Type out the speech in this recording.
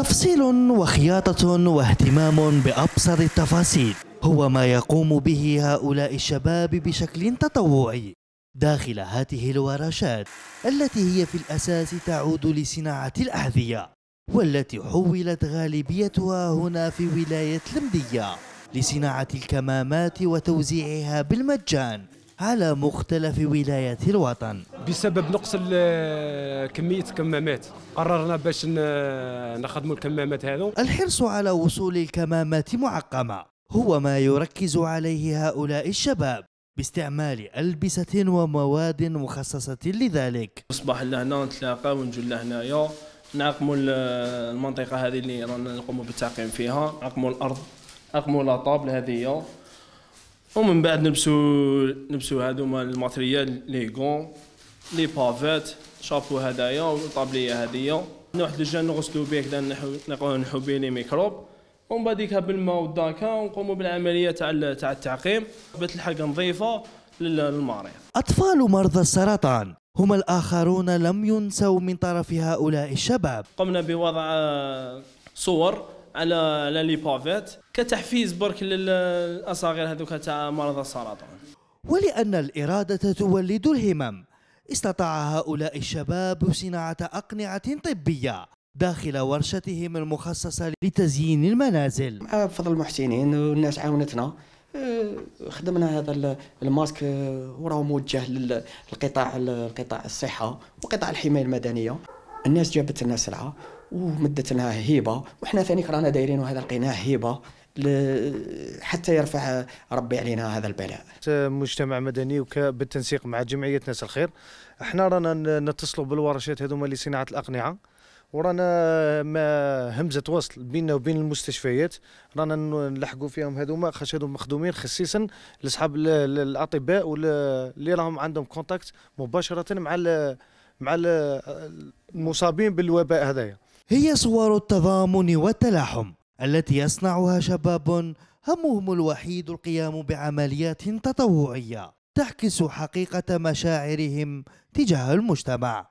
تفصيل وخياطة واهتمام بأبسط التفاصيل. هو ما يقوم به هؤلاء الشباب بشكل تطوعي داخل هذه الورشات التي هي في الأساس تعود لصناعة الأحذية والتي حولت غالبيتها هنا في ولاية المدية لصناعة الكمامات وتوزيعها بالمجان على مختلف ولايات الوطن. بسبب نقص ال- كمية الكمامات قررنا باش نخدموا الكمامات هذو. الحرص على وصول الكمامات معقمة. هو ما يركز عليه هؤلاء الشباب باستعمال ألبسة ومواد مخصصة لذلك. نصبح لهنا نتلاقى ونجوا لهنايا نعقموا ال- المنطقة هذه اللي رانا نقوموا بالتعقيم فيها. نعقموا الأرض نعقموا la table هذه ومن بعد نلبسوا نلبسوا هذوما ال matériel les gants les bavettes chapeau هدايا وال tablier هذه واحد الجان نغسلوا به كذا نحو به les microbes ومن بعد بالماء والداكا ونقوموا بالعملية تاع تاع التعقيم بات الحاجة نظيفه لل- للمريض أطفال مرضى السرطان هم الآخرون لم ينسوا من طرف هؤلاء الشباب. قمنا بوضع صور على على les bavettes كتحفيز برك للأصاغر هذوك تاع مرضى السرطان. ولأن الإرادة تولد الهمم. استطاع هؤلاء الشباب صناعة أقنعة طبية داخل ورشتهم المخصصة لتزيين المنازل. مع بفضل المحسنين والناس عاونتنا آه، خدمنا هذا ال- الماسك آه، وراه موجه للقطاع القطاع الصحة وقطاع الحماية المدنية. الناس جابت لنا سلعة ومدت لنا هيبة وحنا ثاني رانا دايرين هذا لقيناه هيبة. ل- حتى يرفع ربي علينا هذا البلاء. مجتمع مدني وبالتنسيق مع جمعية ناس الخير إحنا رانا نتصلوا بالورشات هذوما لصناعه الأقنعة ورانا ما همزة وصل بيننا وبين المستشفيات رانا نلحقوا فيهم هذوما خاش هذوما مخدومين خصيصا لاصحاب ال- ال- الأطباء وال- اللي راهم عندهم كونتاكت مباشرة مع ال مع ال- المصابين بالوباء هذايا. هي صور التضامن والتلاحم. التي يصنعها شباب همهم الوحيد القيام بعمليات تطوعية تعكس حقيقة مشاعرهم تجاه المجتمع.